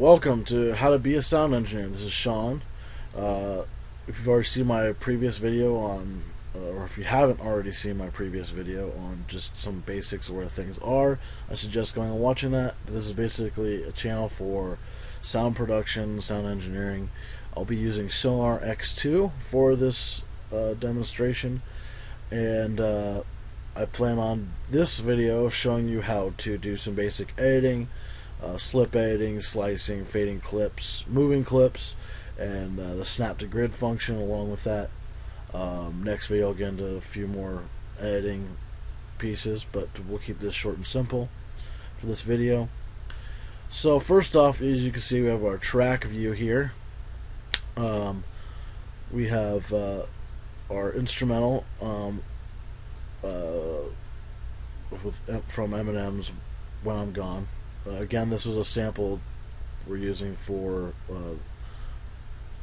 Welcome to How to Be a Sound Engineer. This is Sean. Uh, if you've already seen my previous video on, uh, or if you haven't already seen my previous video on just some basics of where things are, I suggest going and watching that. This is basically a channel for sound production, sound engineering. I'll be using Sonar X2 for this uh, demonstration, and uh, I plan on this video showing you how to do some basic editing, uh, slip editing, slicing, fading clips, moving clips, and uh, the snap to grid function along with that. Um, next video I'll get into a few more editing pieces, but we'll keep this short and simple for this video. So first off, as you can see, we have our track view here. Um, we have uh, our instrumental um, uh, with from Eminem's "When I'm Gone." Uh, again, this was a sample we're using for uh,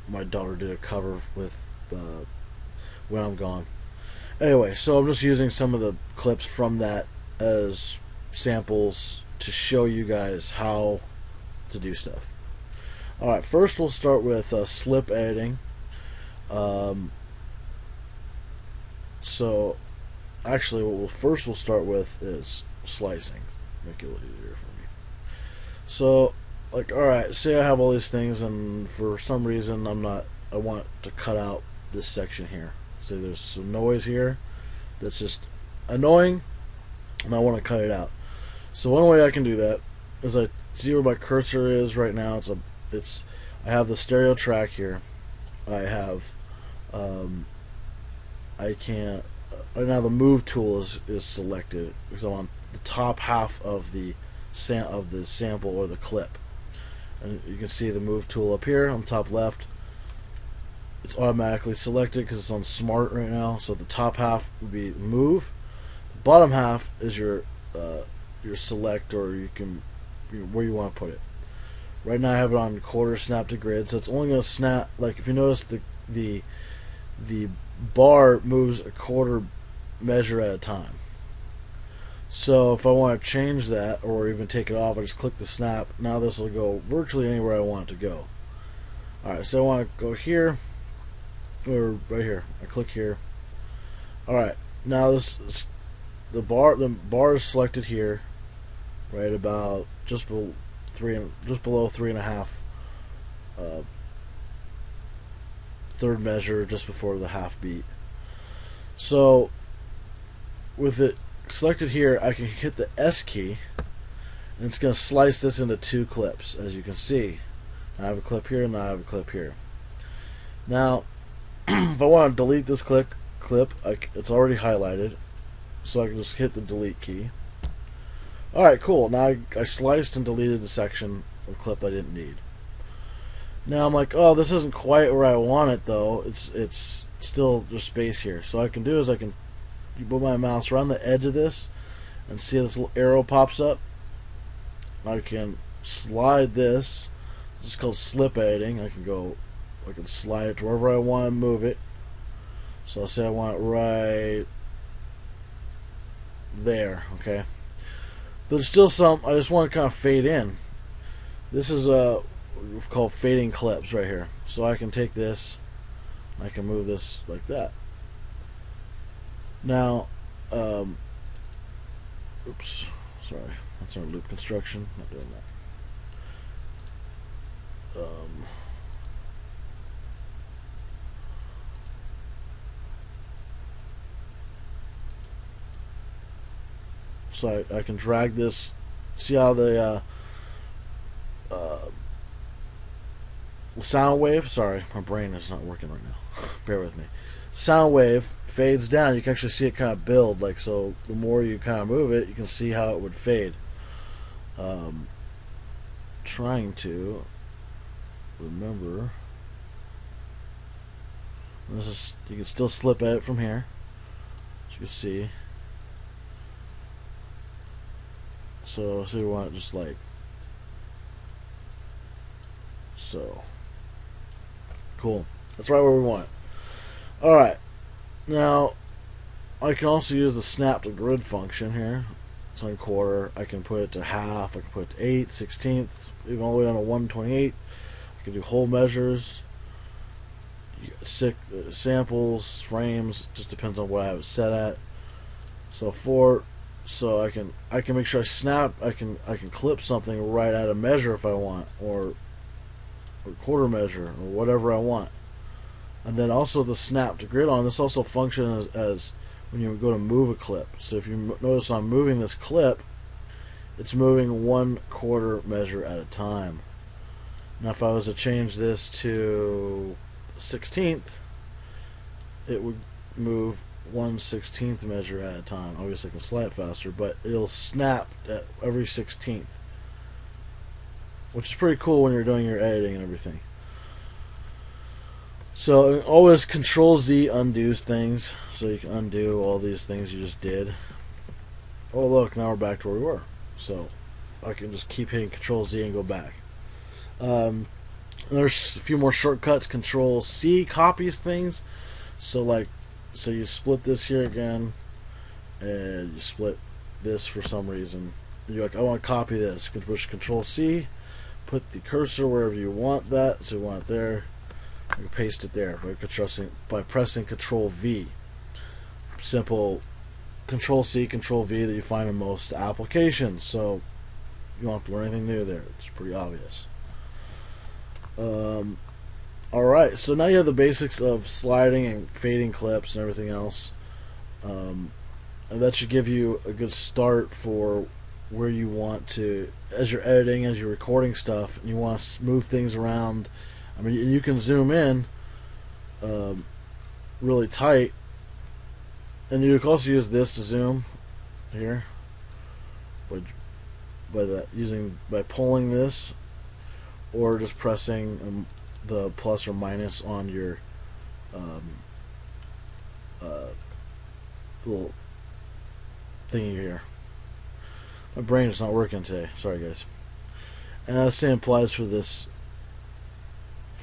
my daughter did a cover with uh, "When I'm Gone." Anyway, so I'm just using some of the clips from that as samples to show you guys how to do stuff. Alright, first we'll start with uh, slip editing. Um, so, actually, what we'll first we'll start with is slicing. Make it a little easier for me. So, like, alright, say I have all these things, and for some reason I'm not, I want to cut out this section here. Say there's some noise here that's just annoying, and I want to cut it out. So one way I can do that is I see where my cursor is right now. It's a, it's, I have the stereo track here. I have, um, I can't. Right now the move tool is is selected because I'm on the top half of the of the sample or the clip, and you can see the move tool up here on the top left. It's automatically selected because it's on smart right now. So the top half would be move. The bottom half is your uh, your select or you can where you want to put it. Right now I have it on quarter snap to grid, so it's only going to snap. Like if you notice the the the bar moves a quarter measure at a time. So if I want to change that or even take it off, I just click the snap. Now this will go virtually anywhere I want it to go. Alright, so I want to go here or right here. I click here. Alright, now this is, the bar the bar is selected here, right about just below three and just below three and a half uh, third measure just before the half beat. So with it selected here, I can hit the S key, and it's going to slice this into two clips, as you can see. I have a clip here, and I have a clip here. Now, if I want to delete this clip, clip, I, it's already highlighted, so I can just hit the delete key. Alright, cool. Now I, I sliced and deleted the section of clip I didn't need. Now I'm like, oh, this isn't quite where I want it though. It's it's still just space here. So I can do is I can put my mouse around the edge of this and see this little arrow pops up. I can slide this. This is called slip editing. I can go, I can slide it to wherever I want to move it. So I'll say I want it right there, okay? But it's still some, I just want to kind of fade in. This is a, called fading clips right here. So I can take this, I can move this like that. Now, um, oops, sorry, that's our loop construction. Not doing that. Um, so I, I, can drag this. See how the uh, uh, sound wave. Sorry, my brain is not working right now. Bear with me. Sound wave fades down. You can actually see it kind of build. Like so, the more you kind of move it, you can see how it would fade. Um, trying to remember. This is you can still slip at it from here. As you can see. So, so you want it just like so. Cool. That's right where we want it. Alright. Now, I can also use the snap to grid function here. It's on quarter, I can put it to half, I can put it to eighth, sixteenth, even all the way down to 128. I can do whole measures, sick, uh, samples, frames, just depends on what I have it set at. So four. so I can I can make sure I snap I can I can clip something right at a measure if I want or, or quarter measure or whatever I want and then also the snap to grid on this also functions as, as when you go to move a clip so if you notice I'm moving this clip it's moving one quarter measure at a time now if I was to change this to 16th it would move one sixteenth measure at a time. Obviously, I can slide faster, but it'll snap at every sixteenth, which is pretty cool when you're doing your editing and everything. So always Control Z undoes things, so you can undo all these things you just did. Oh look, now we're back to where we were. So I can just keep hitting Control Z and go back. Um, there's a few more shortcuts. Control C copies things. So like so you split this here again, and you split this for some reason. You're like, I want to copy this. Push Control C, put the cursor wherever you want that. So you want it there. You can paste it there by by pressing Control V. Simple Control C, Control V that you find in most applications. So you don't have to learn anything new there. It's pretty obvious. Um, Alright, so now you have the basics of sliding and fading clips and everything else. Um, and that should give you a good start for where you want to, as you're editing, as you're recording stuff, and you want to move things around. I mean, you can zoom in um, really tight, and you can also use this to zoom here by by that using by pulling this or just pressing um, the plus or minus on your um, uh, little thingy here. My brain is not working today. Sorry, guys. And the same applies for this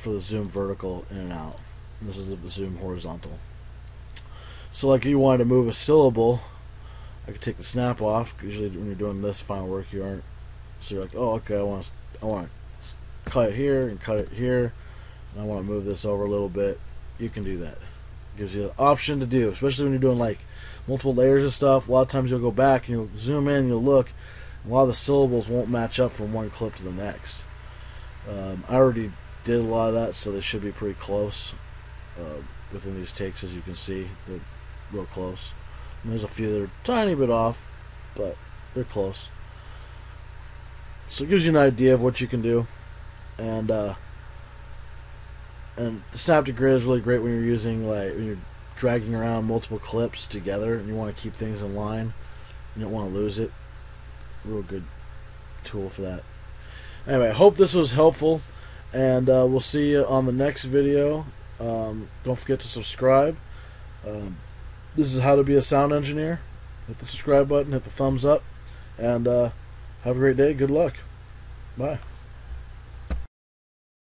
for the zoom vertical in and out. This is the zoom horizontal. So, like, if you wanted to move a syllable, I could take the snap off. Usually, when you're doing this final work, you aren't. So you're like, oh, okay, I want to, I want to cut it here and cut it here. And I want to move this over a little bit, you can do that. Gives you an option to do, especially when you're doing like multiple layers of stuff. A lot of times you'll go back and you'll zoom in, and you'll look, and a lot of the syllables won't match up from one clip to the next. Um, I already did a lot of that, so they should be pretty close uh, within these takes, as you can see. They're real close. And there's a few that are tiny bit off, but they're close. So it gives you an idea of what you can do. And uh, and the snap to grid is really great when you're using like when you're dragging around multiple clips together and you want to keep things in line. You don't want to lose it. Real good tool for that. Anyway, I hope this was helpful, and uh, we'll see you on the next video. Um, don't forget to subscribe. Um, this is how to be a sound engineer. Hit the subscribe button, hit the thumbs up, and uh, have a great day. Good luck. Bye.